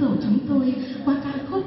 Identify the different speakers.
Speaker 1: tổ chúng tôi qua ca khúc